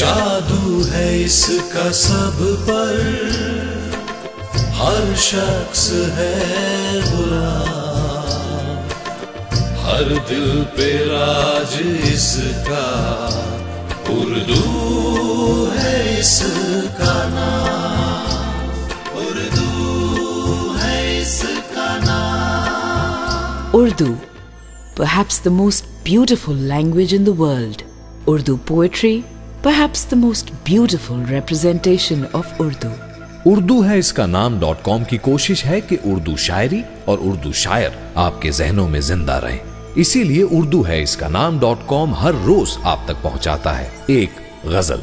जादू है इसका सब पर हर शख्स है बुरा हर दिल पे राज इसका उर्दू है इसका नाम उर्दू है इसका नाम Urdu, perhaps the most beautiful language in the world. Urdu poetry, perhaps the most beautiful representation of Urdu. Urdu है इसका नाम डॉट कॉम की कोशिश है कि उर्दू शायरी और उर्दू शायर आपके जहनों में ज़िंदा रहें। इसीलिए उर्दू है इसका नाम डॉट कॉम हर रोज आप तक पहुंचाता है। एक गज़ल।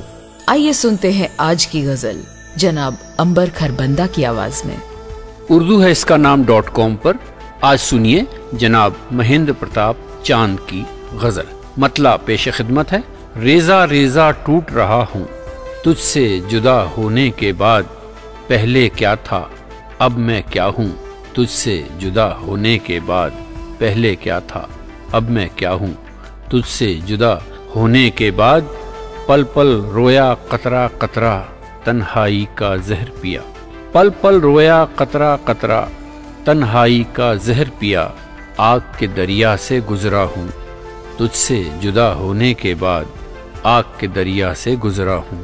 आइए सुनते हैं आज की गज़ल जनाब अंबर खरबंदा की आवाज़ में। उर्दू है इसका नाम डॉट कॉम पर। आज सुनिए जनाब महेंद्र प्रताप चाँद की गज़ल। मतला पेश खिदमत है। रेजा रेजा टूट रहा हूँ। तुझसे जुदा होने के बाद पहले क्या था? अब मैं क्या हूँ? तुझसे जुदा होने के बाद पहले क्या था? अब मैं क्या हूँ? तुझसे जुदा होने के बाद पल पल रोया कतरा कतरा तन्हाई का जहर पिया। पल पल रोया कतरा कतरा तन्हाई का जहर पिया। आग के दरिया से गुजरा हूँ। तुझसे जुदा होने के बाद आग के दरिया से गुजरा हूँ।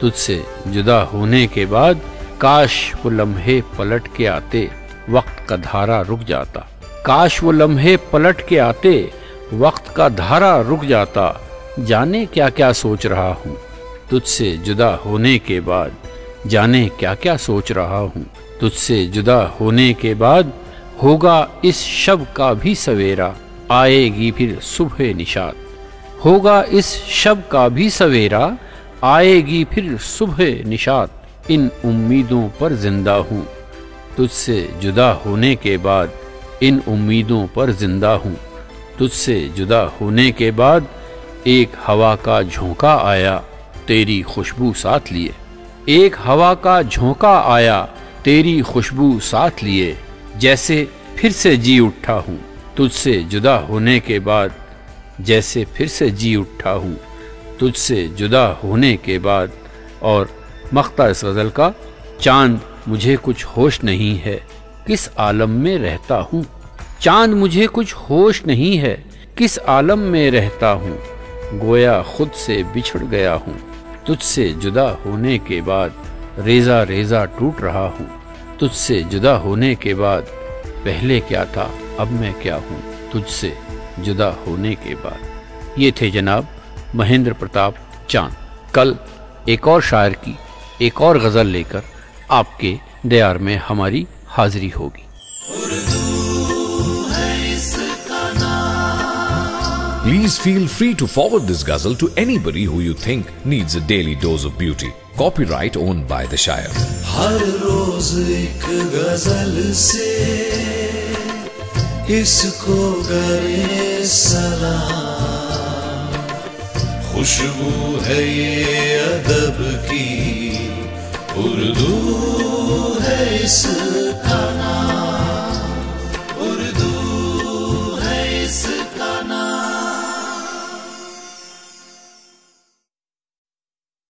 तुझसे जुदा होने के बाद काश वो लम्हे पलट के आते, वक्त का धारा रुक जाता। काश वो लम्हे पलट के आते, वक्त का धारा रुक जाता। जाने क्या क्या सोच रहा हूँ। तुझसे जुदा होने के बाद जाने क्या क्या सोच रहा हूँ। तुझसे जुदा होने के बाद होगा इस शब का भी सवेरा, आएगी फिर सुबह निशात होगा इस शब का भी सवेरा, आएगी फिर सुबह निशात इन उम्मीदों पर ज़िंदा हूँ। तुझसे जुदा होने के बाद, इन उम्मीदों पर ज़िंदा हूँ। तुझसे जुदा होने के बाद, एक हवा का झोंका आया, तेरी खुशबू साथ लिए। एक हवा का झोंका आया, तेरी खुशबू साथ लिए। जैसे फिर से जी उठा हूँ। तुझसे जुदा होने के बाद जैसे फिर से जी उठा हूँ, तुझसे जुदा होने के बाद। और मख्ता इस गज़ल का, चाँद मुझे कुछ होश नहीं है, किस आलम में रहता हूँ? चाँद मुझे कुछ होश नहीं है, किस आलम में रहता हूँ? गोया खुद से बिछड़ गया हूँ, तुझसे जुदा होने के बाद रेजा रेजा टूट रहा हूँ, तुझसे जुदा होने के बाद, पहले क्या था, अब मैं क्या हूँ? तुझसे जुदा होने के बाद। ये थे जनाब महेंद्र प्रताप चाँद। कल एक और शायर की एक और गज़ल लेकर आपके दया में हमारी हाजिरी होगी। Please feel free to forward this ghazal to anybody who you think needs a daily dose of beauty copyright own by the shayar हर रोज एक गज़ल से इसको करें सलाम। खुशबू है ये अदब की उर्दू है इसका